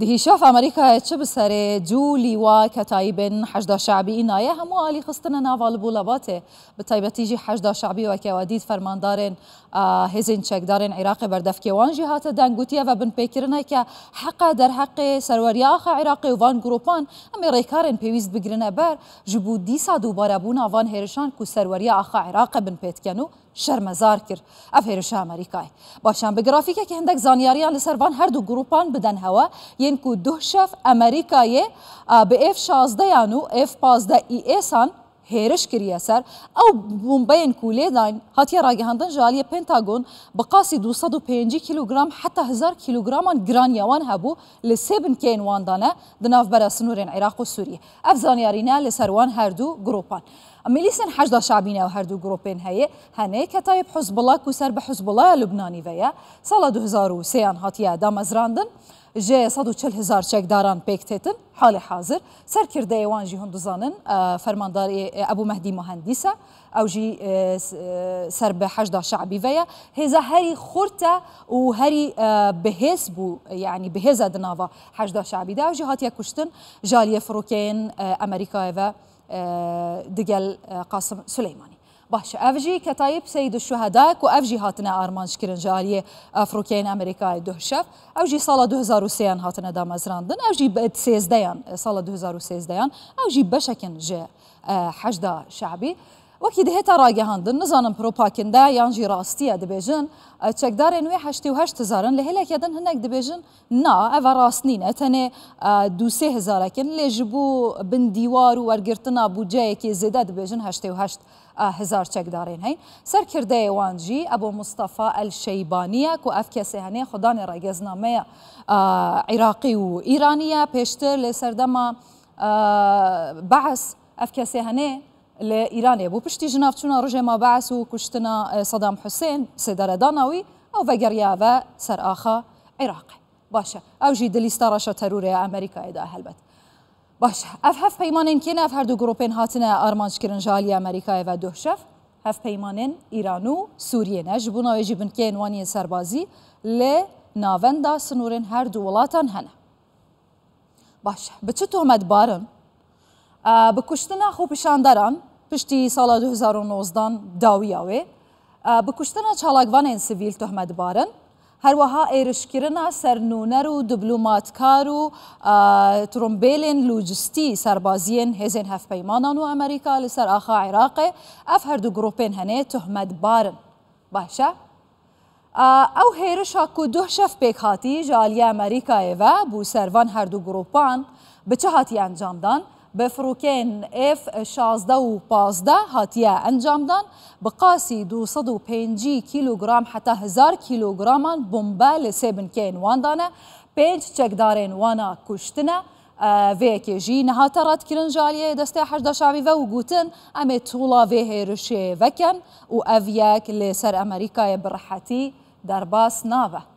دهیشا ئەمریکایە چ بسەرێ جوولی وا کەتایی بن حدا شعبی نایە هەموو عالی خستنە ناواڵ بوو لەباتێ بە تایبەتیژی حدا شعبی وەکەوادیت فەرماندارن هێزین چەکدارن عێراقی بەردەفکێوانژی هاتە دەنگوتیە بە بنپێکردنەکە حەقا دەرحەقێ سەروەریاخە عێراقی وان گرروپان ئەمێ ڕێکارن پێویست بگرنە بەر ji بوو دیسا دووبارە بوون ئاوان هێرشان و سەروەریە ئاخە عێراقە بنپێتکەن و شەرمەزار کرد ئەف هێرشە ئەمریکای باشان بگرافیکە کە هەندێک زانیاریان لەسەروان هەردوو گروپان بدەنهەوە یەن و دو شەف ئەمریکایە بە ئف شازدەیان و ئف پازدە ئیئسان هێرش کریە سەر ئەو بمبەن و لێدان هاتیە ڕاگەهاندن ژالیە پێنتاگۆن بەقاسی 250 کیلوگرام حتا هزار کیلوگرامان گرانیاوان هەبوو لە سێ بنکەین واندانە دناو بەرە سنوورێن عێراق و سووری ئەف زانیارینە لە سەروان هەردوو گرروپان. ملیسن هەشدا شابینە و هەردوو هي هەیە هەنەیە حزب الله حزبڵا و سەر بە حزبڵە لوبنانی ڤەیە هزارو سيان هاتيا دامزراندن جي ژێ 140 هزار چەکداران پێکتێتن حالی حاضر جي هندوزانن آه، فرماندار آه، ابو فەرمانداری ئەبوو او مهندیسە آه، سر ژی سەر بەهدا شعبیڤەیە هێزە هەری خورتە و هەری بەهێز بوو یعنی بهێزە دناوە هەدا او جي هاتيا هاتیە کوشتن ژالیە فرۆکێن ئەمریکایەوە آه، دقل آه، قاسم سليماني باش افجي كتايب سيد الشهداء كو افجي هاتنا ارمان شكرن جاليه افروكين امريكا دهشف افجي سالة 2003 هاتنا دام ازراندن اوجي بيت سيزديان سالة آه، 2013 اوجي بشكن جي حجدا شعبي وەکی دهێتە ڕاگەهاندن نزانم پرۆپاکندە یان ژیڕاستیە دەبێژن چەکدارێن وێ هزارن لە هێلێکدن هەندێک دەبێژن نا ئەە ڕاستنین ئەتەنێ دوسێ هزارەکن لێژ بوو بندیوار و وەرگرتنا بودجەیەکی زێدا دەبێژن هه هزار چەکدارێن هەین سەرکردەیە وانجی ئەبۆ مستەفا ئەل شەیبانە و ئەف کەسێ هەنەیە خدانێ ڕێگەزنامەیە عێراقی و ئیرانە پێشتر لێ سەردەما بەعس ئەف کەسێ هەنەیە لإيرانيا بو بشتي جناف تشونا رجي ما بعثو كشتنا اه، صدام حسين سيدارة داناوي أو فقريافا سر آخا عراقي باشا أو جي دليستاراشا تروري أمريكا إدا هلبت باشا اف هف بيمانين كينا اف هردو غروبين هاتنا هاتنه ارمانج جالي أمريكا إفا دوشف هف بيمانين إيرانو سوريا نجبونا ويجبن كين بن سربازي وانی سربازی ل ناوندا ولاتان هنا باشا بچه تهمت بارن Bi kuştina xwepişandaran piştî sala 2009dan dawiya wê, bi kuştina çalakvanên sivîl tuhme dibarin, هەروەها ئێرشکردنا سەرنوونەر و دیبلوماتکار و ترومبیلên لوجستی سەربازیên هێزên هەفپەیمانان و ئەمریکا لەسەر ئاخا عێراقێ ئەف هەردوو گرروپên هەنێ تهمەتبارن باشە؟ ئەو هێرشا و دوه شەف پێک هاتی ژالیە ئەمریکایەوە بوو سەروان هەردوو گرروپان بچه هاتی ئەنجامدان، بفروكين اف شاز دو باز بازدا هاتيا انجامدان بقاسي دو صدو بينجي كيلوغرام حتى هزار كيلوغراما بومبا لسيبن كان واندانا بينج دارين وانا كشتنا وێکێ ژی نەهاتە ڕاتکردنجالیە دەستی حەشدا شاویڤە و گوتن ئەمێ توڵا وێ هێرشێ وەکەن و وافياك لسر امريكا بڕەحەتی درباس ناوە.